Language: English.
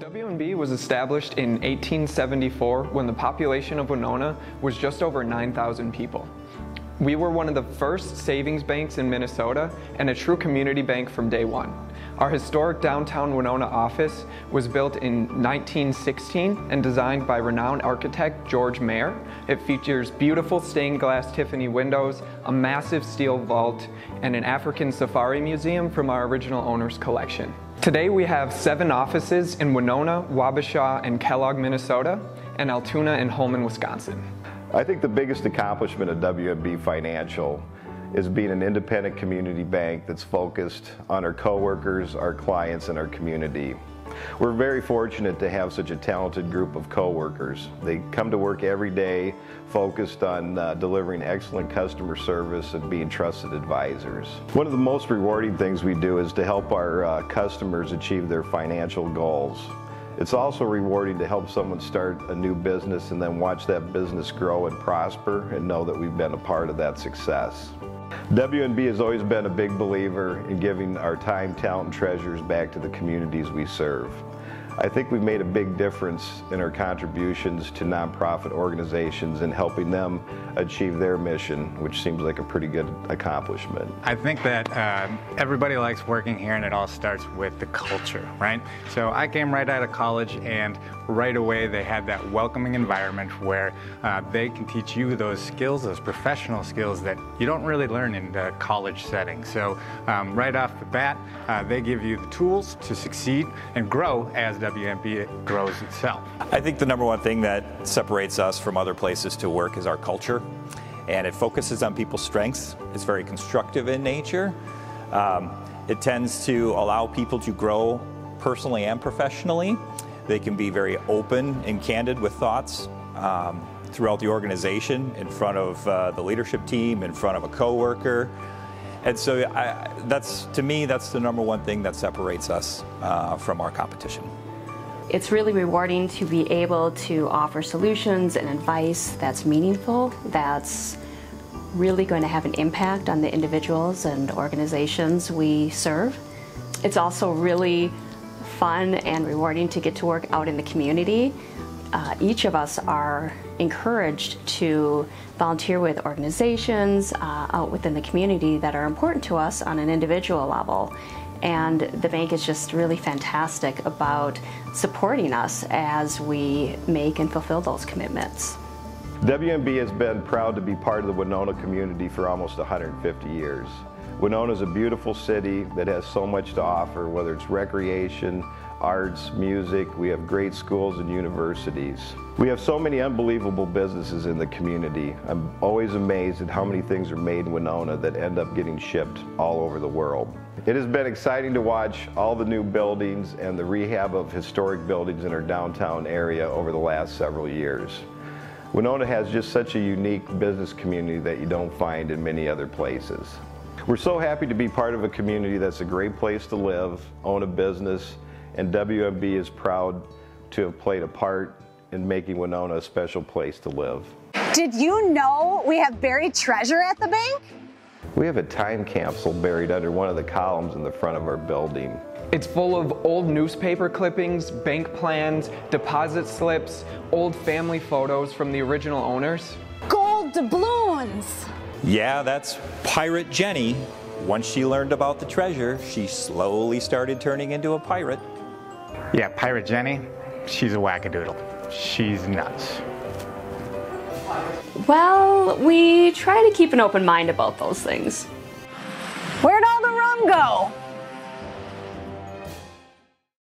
WNB was established in 1874 when the population of Winona was just over 9,000 people. We were one of the first savings banks in Minnesota and a true community bank from day one. Our historic downtown Winona office was built in 1916 and designed by renowned architect George Maher. It features beautiful stained glass Tiffany windows, a massive steel vault, and an African safari museum from our original owner's collection. Today we have seven offices in Winona, Wabasha, and Kellogg, Minnesota, and Altoona and Holmen, Wisconsin. I think the biggest accomplishment of WNB Financial is being an independent community bank that's focused on our coworkers, our clients, and our community. We're very fortunate to have such a talented group of coworkers. They come to work every day focused on uh, delivering excellent customer service and being trusted advisors. One of the most rewarding things we do is to help our uh, customers achieve their financial goals. It's also rewarding to help someone start a new business and then watch that business grow and prosper and know that we've been a part of that success. WNB has always been a big believer in giving our time, talent, and treasures back to the communities we serve. I think we've made a big difference in our contributions to nonprofit organizations and helping them achieve their mission, which seems like a pretty good accomplishment. I think that uh, everybody likes working here and it all starts with the culture, right? So I came right out of college and right away they had that welcoming environment where uh, they can teach you those skills, those professional skills that you don't really learn in the college setting. So um, right off the bat, uh, they give you the tools to succeed and grow as WNB grows itself. I think the number one thing that separates us from other places to work is our culture. And it focuses on people's strengths. It's very constructive in nature. Um, it tends to allow people to grow personally and professionally. They can be very open and candid with thoughts um, throughout the organization, in front of uh, the leadership team, in front of a coworker. And so I, that's, to me, that's the number one thing that separates us uh, from our competition. It's really rewarding to be able to offer solutions and advice that's meaningful, that's really going to have an impact on the individuals and organizations we serve. It's also really fun and rewarding to get to work out in the community. Uh, each of us are encouraged to volunteer with organizations uh, out within the community that are important to us on an individual level. And the bank is just really fantastic about supporting us as we make and fulfill those commitments. WNB has been proud to be part of the Winona community for almost 150 years. Winona is a beautiful city that has so much to offer, whether it's recreation, arts, music. We have great schools and universities. We have so many unbelievable businesses in the community. I'm always amazed at how many things are made in Winona that end up getting shipped all over the world. It has been exciting to watch all the new buildings and the rehab of historic buildings in our downtown area over the last several years. Winona has just such a unique business community that you don't find in many other places. We're so happy to be part of a community that's a great place to live, own a business, and WNB is proud to have played a part in making Winona a special place to live. Did you know we have buried treasure at the bank? We have a time capsule buried under one of the columns in the front of our building. It's full of old newspaper clippings, bank plans, deposit slips, old family photos from the original owners. Gold doubloons! Yeah, that's Pirate Jenny. Once she learned about the treasure, she slowly started turning into a pirate. Yeah, Pirate Jenny, she's a wackadoodle. She's nuts. Well, we try to keep an open mind about those things. Where'd all the rum go?